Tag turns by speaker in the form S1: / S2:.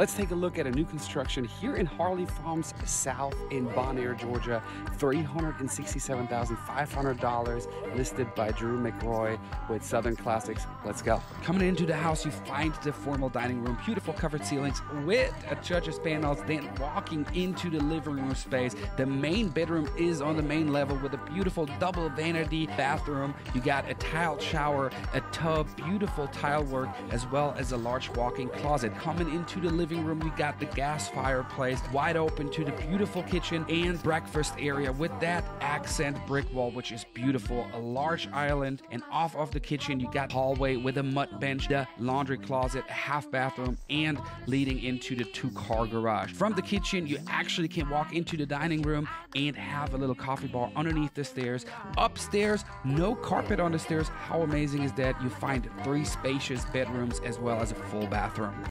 S1: Let's take a look at a new construction here in Harley Farms South in Bonaire, Georgia. $367,500 listed by Drew McRoy with Southern Classics. Let's go.
S2: Coming into the house, you find the formal dining room, beautiful covered ceilings with a judge's panels. Then walking into the living room space, the main bedroom is on the main level with a beautiful double vanity bathroom. You got a tiled shower, a tub, beautiful tile work, as well as a large walk-in closet. Coming into the living room, we got the gas fireplace, wide open to the beautiful kitchen and breakfast area with that accent brick wall, which is beautiful. A large island, and off of the kitchen, you got hallway with a mud bench, the laundry closet, half bathroom, and leading into the two-car garage. From the kitchen, you actually can walk into the dining room and have a little coffee bar underneath the stairs. Upstairs, no carpet on the stairs. How amazing is that? You find three spacious bedrooms as well as a full bathroom.